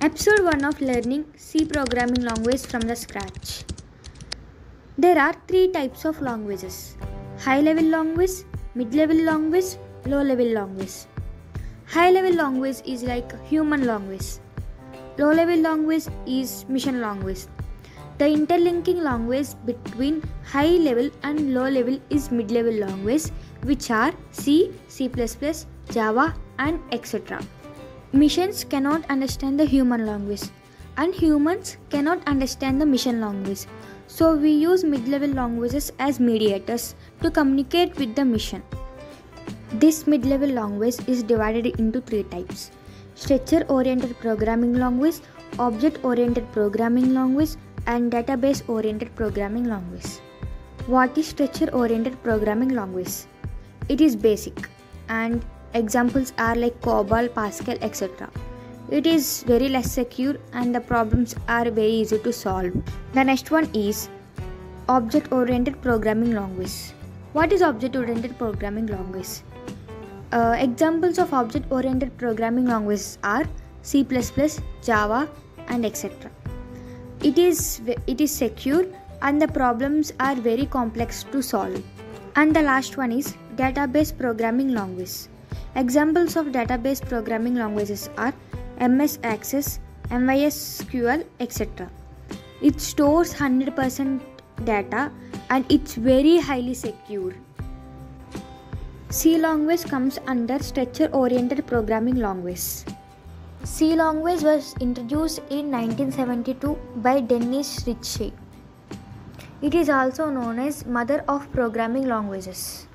Episode 1 of Learning C Programming Language from the Scratch. There are three types of languages high level language, mid level language, low level language. High level language is like human language, low level language is machine language. The interlinking language between high level and low level is mid level language, which are C, C, Java, and etc. Machines cannot understand the human language, and humans cannot understand the machine language. So, we use mid level languages as mediators to communicate with the machine. This mid level language is divided into three types structure oriented programming language, object oriented programming language, and database oriented programming language. What is structure oriented programming language? It is basic and examples are like COBOL, Pascal, etc. It is very less secure and the problems are very easy to solve. The next one is object oriented programming language. What is object oriented programming language? Uh, examples of object oriented programming languages are C, Java, and etc. It is, it is secure and the problems are very complex to solve. And the last one is database programming language. Examples of database programming languages are MS Access, MySQL, etc. It stores 100% data and it's very highly secure. C language comes under structure oriented programming language. C language was introduced in 1972 by Dennis Ritchie. It is also known as mother of programming languages.